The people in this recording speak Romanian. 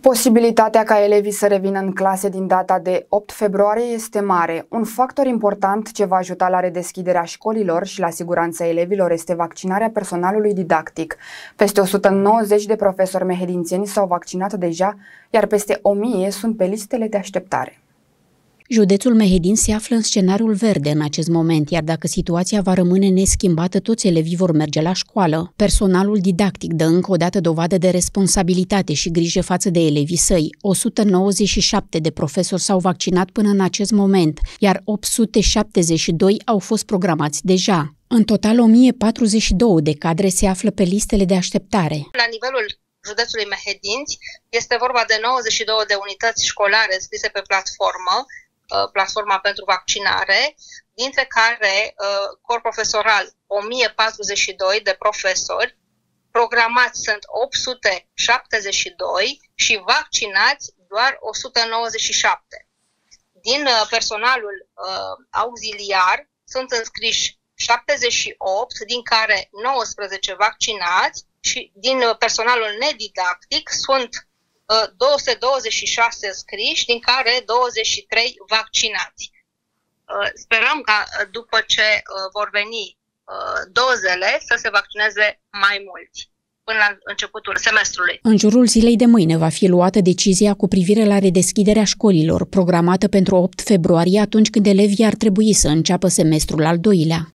Posibilitatea ca elevii să revină în clase din data de 8 februarie este mare. Un factor important ce va ajuta la redeschiderea școlilor și la siguranța elevilor este vaccinarea personalului didactic. Peste 190 de profesori mehedințeni s-au vaccinat deja, iar peste 1000 sunt pe listele de așteptare. Județul Mehedin se află în scenariul verde în acest moment, iar dacă situația va rămâne neschimbată, toți elevii vor merge la școală. Personalul didactic dă încă o dată dovadă de responsabilitate și grijă față de elevii săi. 197 de profesori s-au vaccinat până în acest moment, iar 872 au fost programați deja. În total, 1042 de cadre se află pe listele de așteptare. La nivelul județului Mehedinți este vorba de 92 de unități școlare scrise pe platformă, Uh, platforma pentru vaccinare, dintre care uh, corp profesoral 1042 de profesori, programați sunt 872 și vaccinați doar 197. Din uh, personalul auxiliar sunt înscriși 78, din care 19 vaccinați și din personalul nedidactic sunt 226 uh, scriși, din care 23 vaccinați. Uh, sperăm ca uh, după ce vor veni dozele să se vaccineze mai mulți până la începutul semestrului. În jurul zilei de mâine va fi luată decizia cu privire la redeschiderea școlilor, programată pentru 8 februarie, atunci când elevii ar trebui să înceapă semestrul al doilea.